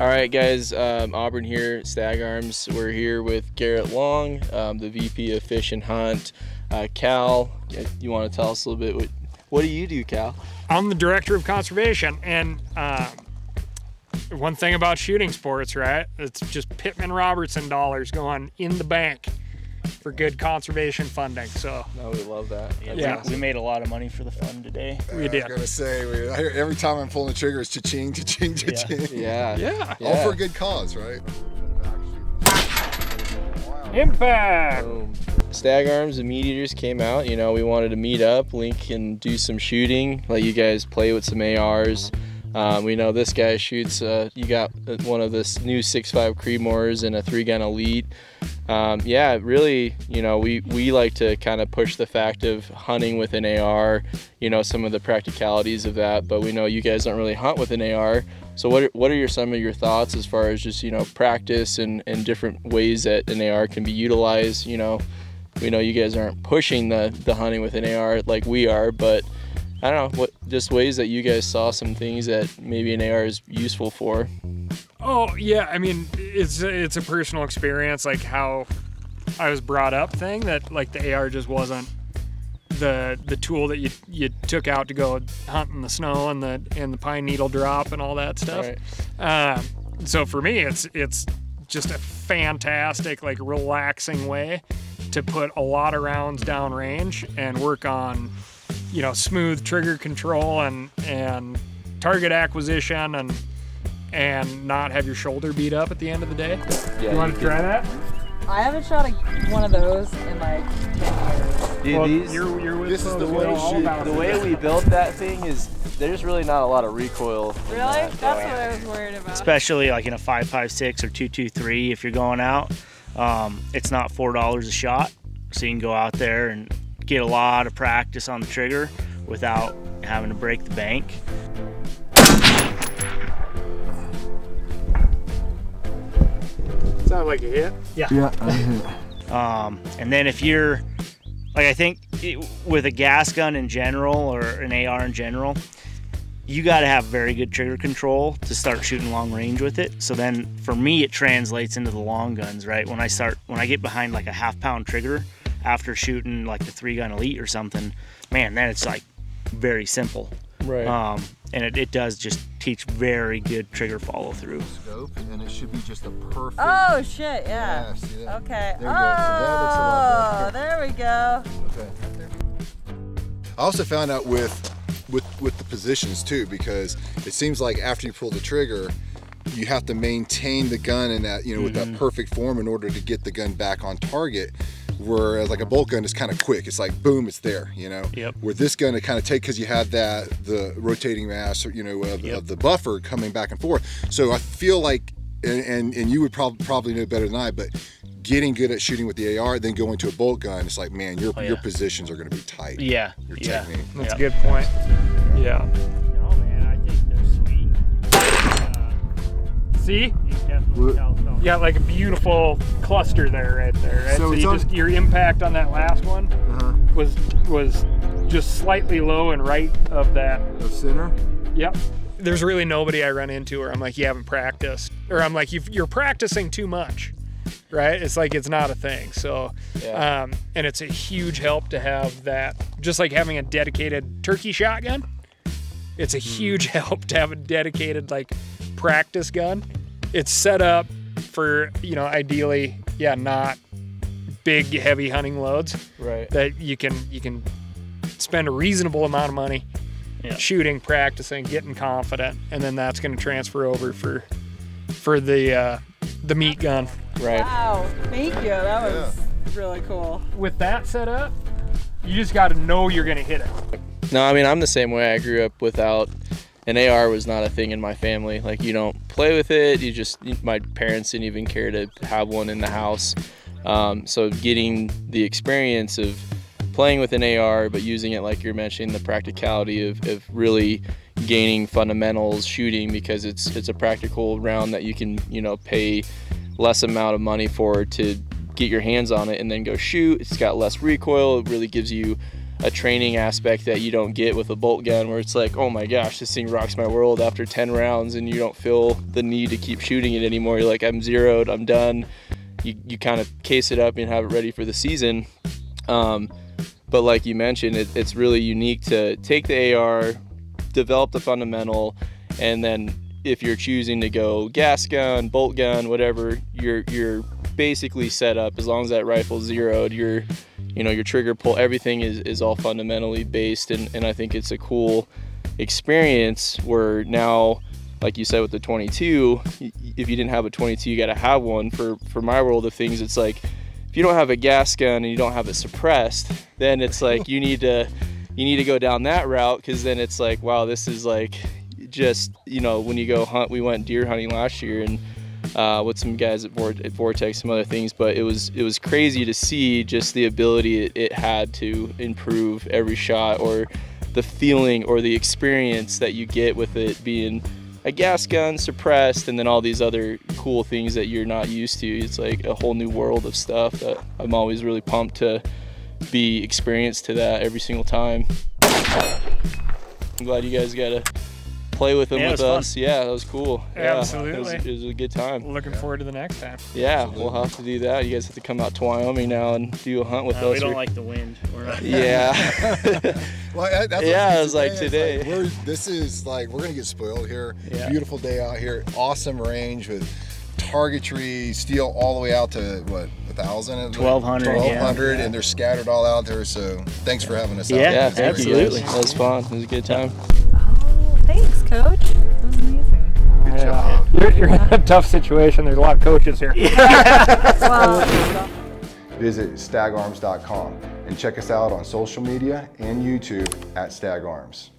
All right, guys. Um, Auburn here, Stag Arms. We're here with Garrett Long, um, the VP of Fish and Hunt. Uh, Cal, you want to tell us a little bit? What, what do you do, Cal? I'm the director of conservation, and um, one thing about shooting sports, right? It's just Pittman Robertson dollars going in the bank for good conservation funding. So No, we love that. That's Yeah. awesome. We made a lot of money for the fund today. we did. I did. was gonna say we, I hear- every time I'm pulling the trigger, it's cha-ching, cha-ching, cha-ching. Yeah. Yeah. Yeah. All for a good cause, right? Impact. Boom. Stag Arms and MeatEaters came out. You know, we wanted to meet up, link and do some shooting, let you guys play with some ARs. Um, we know this guy shoots, uh, you got uh, one of this new 6.5 Creedmoors and a three gun Elite. Um, yeah, really, you know, we, we like to kind of push the fact of hunting with an AR, you know, some of the practicalities of that, but we know you guys don't really hunt with an AR. So what are, what are your, some of your thoughts as far as just, you know, practice and, and different ways that an AR can be utilized, you know, we know you guys aren't pushing the, the hunting with an AR like we are, but I don't know, what just ways that you guys saw some things that maybe an AR is useful for. Oh yeah, I mean it's it's a personal experience, like how I was brought up thing that like the AR just wasn't the the tool that you you took out to go hunt in the snow and the and the pine needle drop and all that stuff. Right. Um, so for me, it's it's just a fantastic, like relaxing way to put a lot of rounds down range and work on, you know, smooth trigger control and and target acquisition and and not have your shoulder beat up at the end of the day. Yeah, you want to can- try that? I haven't shot a, one of those in like 10 years. Dude, Well, these, you're, you're with this is the way who know to all shoot. about the way we built that thing is there's really not a lot of recoil. Really? that. That's what I was worried about. Especially like in a 5.56 or 223 if you're going out. Um, it's not $4 a shot. So you can go out there and get a lot of practice on the trigger without having to break the bank. Sound like a hit? Yeah. Um, and then if you're, like, I think it, with a gas gun in general or an AR in general, you got to have very good trigger control to start shooting long range with it. So then for me, it translates into the long guns, right? When I start, when I get behind like a half pound trigger after shooting like the three gun elite or something, man, then it's like very simple. Right. Um, and it, it does just teach very good trigger follow through. Scope, and it should be just a perfect. Oh shit, yeah. Yeah, see that? Okay. There you go. So that looks a lot oh, there we go. Okay. I also found out with with with the positions too because it seems like after you pull the trigger you have to maintain the gun in that you know with Mm-hmm. that perfect form in order to get the gun back on target whereas like a bolt gun is kind of quick it's like boom it's there you know Yep. where this gun it kind of take because you had that the rotating mass or you know of, Yep. of the buffer coming back and forth so i feel like and and, and you would prob- probably know better than i but getting good at shooting with the ar then going to a bolt gun it's like man your Oh, your positions are going to be tight Yeah. your yeah. technique That's Yeah. a good point. Yeah. No, man, I think they're sweet. Uh, See? You can definitely tell so. You got like a beautiful cluster there, right there, right? So So, it's you just your impact on that last one uh-huh was was just slightly low and right of that. the center Yep. There's really nobody I run into where I'm like, you haven't practiced, or I'm like, you've, you're practicing too much, right? It's like it's not a thing. So, Yeah. um, and it's a huge help to have that. Just like having a dedicated turkey shotgun, it's a huge help to have a dedicated like practice gun. It's set up for you know ideally, yeah, not big heavy hunting loads right. that you can you can spend a reasonable amount of money Yeah. shooting, practicing, getting confident, and then that's going to transfer over for for the uh, the meat gun. Right. Wow. Thank you. That was really cool. With that set up, you just got to know you're going to hit it. No, I mean I'm the same way. I grew up without an AR was not a thing in my family. Like you don't play with it. You just my parents didn't even care to have one in the house. Um, so getting the experience of playing with an AR, but using it like you're mentioning, the practicality of, of really gaining fundamentals shooting because it's it's a practical round that you can you know pay less amount of money for to get your hands on it and then go shoot. It's got less recoil. It really gives you a training aspect that you don't get with a bolt gun where it's like oh my gosh this thing rocks my world after 10 rounds and you don't feel the need to keep shooting it anymore. You're like i'm zeroed i'm done. You, you kind of case it up and have it ready for the season. Um, but like you mentioned it, it's really unique to take the ar develop the fundamental and then if you're choosing to go gas gun bolt gun whatever you're you're basically set up as long as that rifle's zeroed you're you know your trigger pull everything is, is all fundamentally based and, and i think it's a cool experience where now like you said with the 22 if you didn't have a 22 you got to have one. For for my world of things it's like if you don't have a gas gun and you don't have it suppressed then it's like you need to you need to go down that route because then it's like wow this is like just you know when you go hunt we went deer hunting last year and uh, with some guys at, at, Vortex, some other things, but it was it was crazy to see just the ability it, it, had to improve every shot, or the feeling or the experience that you get with it being a gas gun suppressed, and then all these other cool things that you're not used to. It's like a whole new world of stuff that I'm always really pumped to be experienced to that every single time. I'm glad you guys got to play with them Yeah, with was fun. us. Yeah, that was cool. Yeah, it was, Absolutely. it was a good time. Looking forward to the next time. Yeah, we'll have to do that. You guys have to come out to Wyoming now and do a hunt with Uh, us. we don't or- like the wind. We're yeah. Well, that's Yeah, it it was like It's today. we're, this is like we're gonna get spoiled here. Yeah. Beautiful day out here. Awesome range with targetry, steel all the way out to what a thousand, 1200, yeah. 1200, and they're scattered all out there. So thanks for having us out. Yeah, yeah, absolutely. guys. That was fun. It was a good time. Thanks, coach. That was amazing. Good job. You're, you're in a tough situation. There's a lot of coaches here. Well, Visit stagarms.com and check us out on social media and YouTube at Stag Arms.